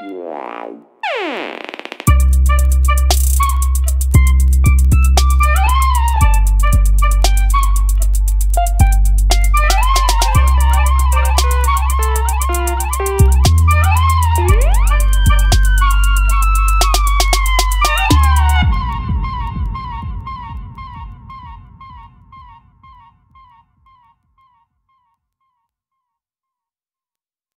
Yeah.